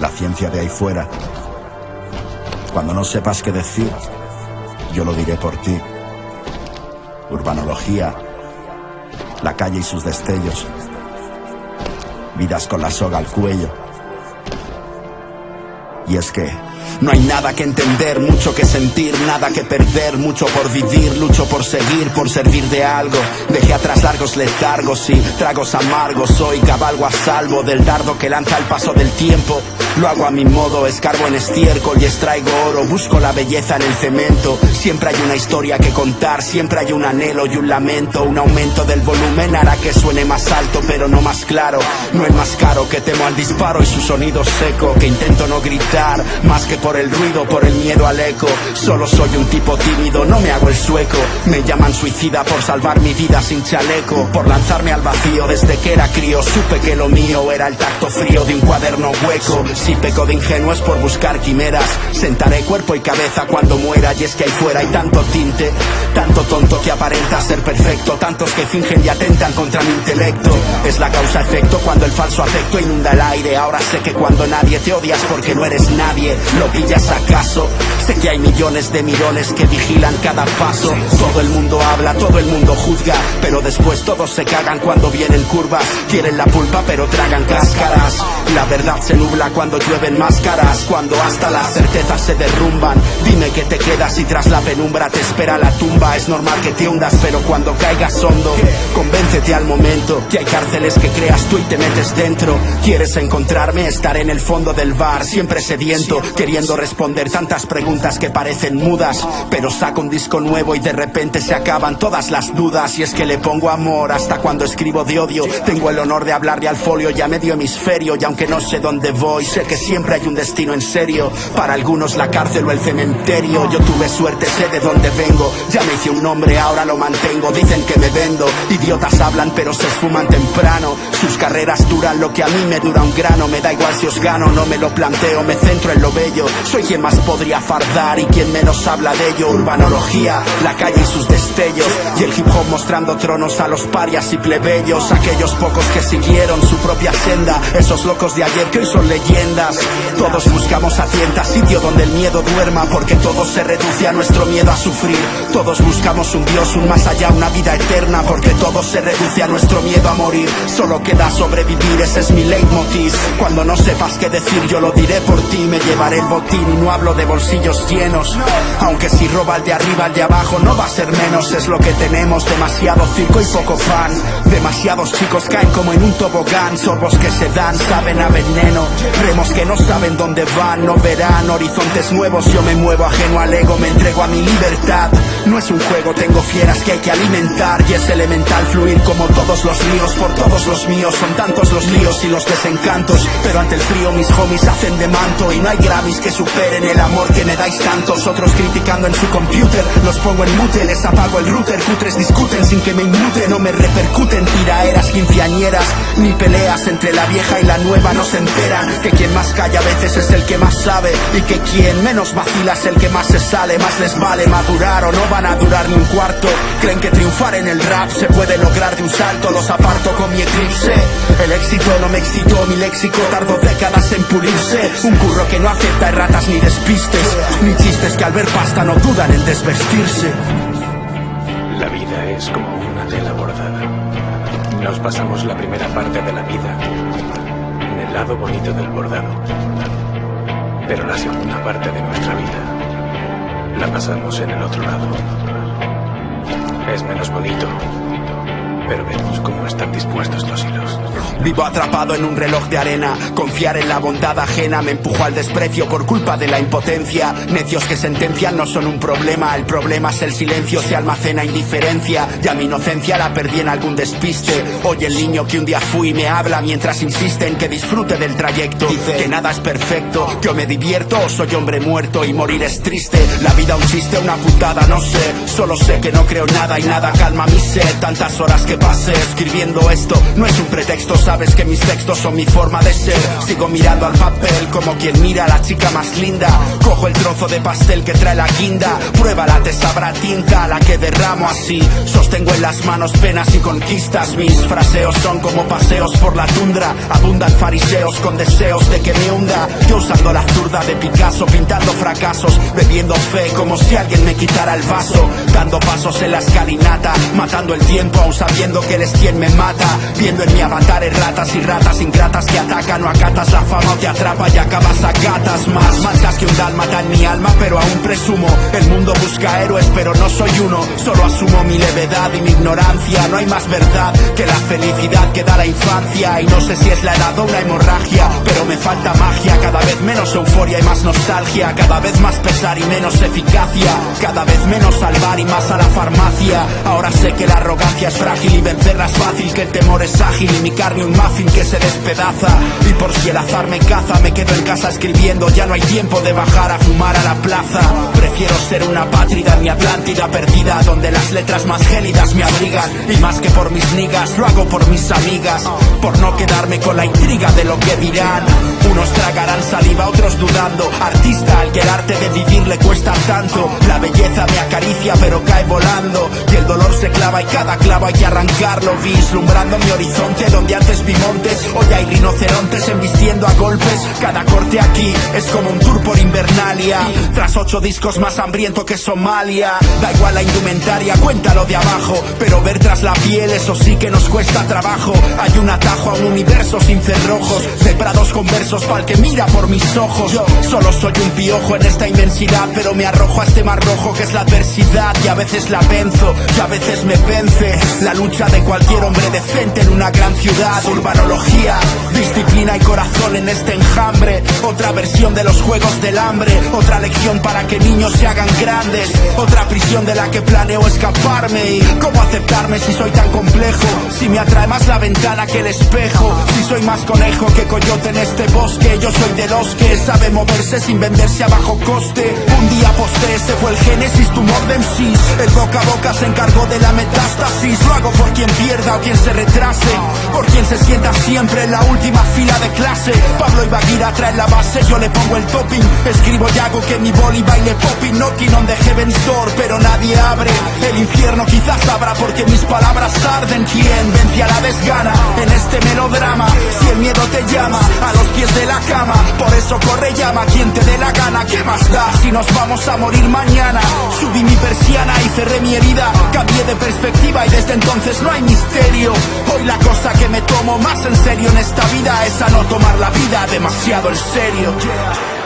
la ciencia de ahí fuera. Cuando no sepas qué decir, yo lo diré por ti. Urbanología, la calle y sus destellos, vidas con la soga al cuello. Y es que no hay nada que entender, mucho que sentir, nada que perder, mucho por vivir, lucho por seguir, por servir de algo. Dejé atrás largos letargos y tragos amargos, soy cabalgo a salvo del dardo que lanza el paso del tiempo. Lo hago a mi modo, escarbo en estiércol y extraigo oro, busco la belleza en el cemento. Siempre hay una historia que contar, siempre hay un anhelo y un lamento. Un aumento del volumen hará que suene más alto, pero no más claro. No es más caro que temo al disparo y su sonido seco, que intento no gritar, más que por el ruido, por el miedo al eco. Solo soy un tipo tímido, no me hago el sueco. Me llaman suicida por salvar mi vida sin chaleco, por lanzarme al vacío desde que era crío. Supe que lo mío era el tacto frío de un cuaderno hueco. Si peco de ingenuo es por buscar quimeras, sentaré cuerpo y cabeza cuando muera. Y es que ahí fuera hay tanto tinte, tanto tonto que aparenta ser perfecto, tantos que fingen y atentan contra mi intelecto. Es la causa-efecto cuando el falso afecto inunda el aire. Ahora sé que cuando nadie te odias porque no eres nadie, lo pillas acaso. Sé que hay millones de mirones que vigilan cada paso. Todo el mundo habla, todo el mundo juzga, pero después todos se cagan cuando vienen curvas. Quieren la pulpa pero tragan cáscaras. La verdad se nubla cuando llueven máscaras, cuando hasta las certezas se derrumban. Dime que te quedas y tras la penumbra te espera la tumba. Es normal que te hundas, pero cuando caigas hondo, convéncete al momento que hay cárceles que creas tú y te metes dentro. Quieres encontrarme, estaré en el fondo del bar, siempre sediento, queriendo responder tantas preguntas que parecen mudas. Pero saco un disco nuevo y de repente se acaban todas las dudas. Y es que le pongo amor hasta cuando escribo de odio. Tengo el honor de hablarle al folio ya medio hemisferio. Y aunque no sé dónde voy, sé que siempre hay un destino en serio. Para algunos la cárcel o el cementerio. Yo tuve suerte, sé de dónde vengo. Ya me hice un nombre, ahora lo mantengo. Dicen que me vendo. Idiotas hablan, pero se esfuman temprano. Sus carreras duran lo que a mí me dura un grano. Me da igual si os gano, no me lo planteo. Me centro en lo bello. Soy quien más podría fardar y quien menos habla de ello. Urbanología, la calle y sus destellos. Y el hip hop mostrando tronos a los parias y plebeyos. Aquellos pocos que siguieron su propia senda. Esos locos de ayer que hoy son leyendas. Todos buscamos a tientas, sitio donde el miedo duerma. Porque todo se reduce a nuestro miedo a sufrir. Todos buscamos un Dios, un más allá, una vida eterna. Porque todo se reduce a nuestro miedo a morir. Solo queda sobrevivir, ese es mi leitmotiv. Cuando no sepas qué decir, yo lo diré por ti. Me llevaré el botín y no hablo de bolsillos llenos. Aunque si roba el de arriba, el de abajo no va a ser menos. Es lo que tenemos, demasiado circo y poco fan. Demasiados chicos caen como en un tobogán. Sorbos que se dan, saben a veneno. Que no saben dónde van, no verán horizontes nuevos. Yo me muevo ajeno al ego, me entrego a mi libertad. No es un juego, tengo fieras que hay que alimentar. Y es elemental fluir como todos los ríos, por todos los míos. Son tantos los líos y los desencantos. Pero ante el frío mis homies hacen de manto. Y no hay Grammys que superen el amor que me dais tantos. Otros criticando en su computer, los pongo en mute, les apago el router. Cutres discuten sin que me inmute, no me repercuten tiraeras quinceañeras. Ni peleas entre la vieja y la nueva no se enteran. Que quien más calla a veces es el que más sabe. Y que quien menos vacila es el que más se sale. Más les vale madurar o no van a durar ni un cuarto. Creen que triunfar en el rap se puede lograr de un salto. Los aparto con mi eclipse. El éxito no me excitó, mi léxico tardó décadas en pulirse. Un curro que no acepta erratas ni despistes. Ni chistes que al ver pasta no dudan en desvestirse. La vida es como una tela bordada. Nos pasamos la primera parte de la vida en el lado bonito del bordado. Pero la segunda parte de nuestra vida la pasamos en el otro lado. Es menos bonito, pero vemos cómo están dispuestos los hilos. Vivo atrapado en un reloj de arena. Confiar en la bondad ajena me empujó al desprecio por culpa de la impotencia. Necios que sentencian no son un problema. El problema es el silencio, se almacena indiferencia. Ya mi inocencia la perdí en algún despiste. Hoy el niño que un día fui me habla mientras insiste en que disfrute del trayecto. Dice que nada es perfecto. Yo me divierto o soy hombre muerto y morir es triste. La vida un chiste, una putada, no sé. Solo sé que no creo nada y nada calma mi sed. Tantas horas que pasé escribiendo esto no es un pretexto sabes que mis textos son mi forma de ser. Sigo mirando al papel como quien mira a la chica más linda. Cojo el trozo de pastel que trae la guinda. Pruébala, te sabrá tinta la que derramo así. Sostengo en las manos penas y conquistas. Mis fraseos son como paseos por la tundra. Abundan fariseos con deseos de que me hunda. Yo usando la zurda de Picasso, pintando fracasos. Bebiendo fe como si alguien me quitara el vaso. Dando pasos en la escalinata. Matando el tiempo aún sabiendo que eres quien me mata. Viendo en mi avatar ratas y ratas ingratas que atacan. No acatas la fama o te atrapa y acabas a gatas. Más manchas que un dálmata en mi alma, pero aún presumo. El mundo busca héroes, pero no soy uno. Solo asumo mi levedad y mi ignorancia. No hay más verdad que la felicidad que da la infancia. Y no sé si es la edad o una hemorragia, pero me falta magia. Cada vez menos euforia y más nostalgia. Cada vez más pesar y menos eficacia. Cada vez menos salvar y más a la farmacia. Ahora sé que la arrogancia es frágil y vencerla es fácil. Que el temor es ágil y mi carne un muffin que se despedaza. Y por si el azar me caza, me quedo en casa escribiendo. Ya no hay tiempo de bajar a fumar a la plaza. Prefiero ser una pátrida en mi Atlántida perdida, donde las letras más gélidas me abrigan. Y más que por mis nigas, lo hago por mis amigas. Por no quedarme con la intriga de lo que dirán. Unos tragarán saliva, otros dudando. Artista al que el arte de vivir le cuesta tanto. La belleza me acaricia, pero cae volando. Y el dolor se clava y cada clavo hay que arrancarlo. Vislumbrando mi horizonte donde antes vi montes. Hoy hay rinocerontes embistiendo a golpes. Cada corte aquí es como un tour por Invernalia. Tras ocho discos más hambriento que Somalia. Da igual la indumentaria, cuéntalo de abajo. Pero ver tras la piel, eso sí que nos cuesta trabajo. Hay un atajo a un universo sin cerrojos. De prados con versos pa'l que mira por mis ojos. Yo solo soy un piojo en esta inmensidad. Pero me arrojo a este mar rojo que es la adversidad. Y a veces la venzo, y a veces me vence. La lucha de cualquier hombre decente en una gran ciudad. Urbanología, disciplina y corazón en este enjambre. Otra versión de los juegos del hambre. Otra lección para que niños se hagan grandes. Otra prisión de la que planeo escaparme. ¿Y cómo aceptarme si soy tan complejo? Si me atrae más la ventana que el espejo. Si soy más conejo que coyote en este bosque. Yo soy de los que sabe moverse sin venderse a bajo coste. Un día posté, ese fue el génesis, tumor de MCs. El boca a boca se encargó de la metástasis. Lo hago por quien pierda o quien se retrase. Por quien se sienta siempre en la última fila de sick Trae la base, yo le pongo el topping. Escribo y hago que mi boli baile popping. Knocking on the heaven's door, pero nadie abre. El infierno quizás abra porque mis palabras arden. ¿Quién vence a la desgana en este melodrama? Si el miedo te llama a los pies de la cama, por eso corre llama quien te dé la gana. ¿Qué más da si nos vamos a morir mañana? Subí mi persiana y cerré mi herida. Cambié de perspectiva y desde entonces no hay misterio. Hoy la cosa que me tomo más en serio en esta vida es a no tomar la vida demasiado en serio.